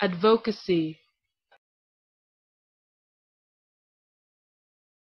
advocacy